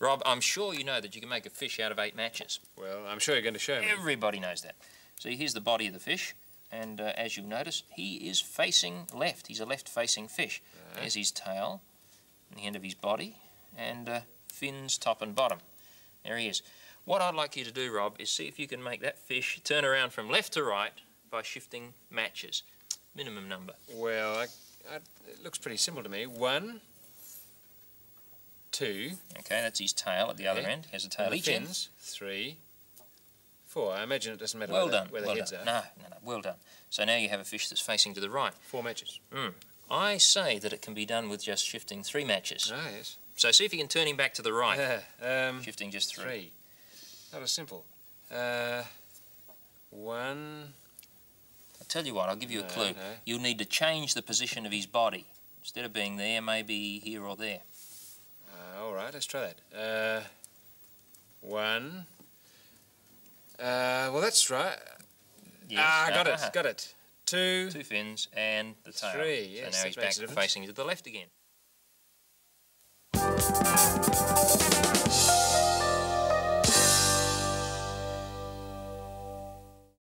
Rob, I'm sure you know that you can make a fish out of eight matches. Well, I'm sure you're going to show me. Everybody knows that. See, here's the body of the fish, and uh, as you'll notice, he is facing left. He's a left-facing fish. Right. There's his tail, the end of his body, and uh, fins top and bottom. There he is. What I'd like you to do, Rob, is see if you can make that fish turn around from left to right by shifting matches. Minimum number. Well, I, I, it looks pretty simple to me. One, two, Okay, that's his tail at the other end. He has a tail the each end. fins, three, four. I imagine it doesn't matter Well where, done. the, where the well heads done. are. No, no, no. Well done. So now you have a fish that's facing to the right. Four matches. I say that it can be done with just shifting three matches. Ah, yes. So see if you can turn him back to the right. um, Shifting just three. three. That was simple. Uh, one. Tell you what, I'll give you a clue. no. You'll need to change the position of his body. Instead of being there, maybe here or there. Uh, all right, let's try that. Uh, one. Uh, well, that's right. Yes. Ah, got uh-huh. it, got it. Two. Two fins and the tail. Three, So yes, now that he's back facing to the left again.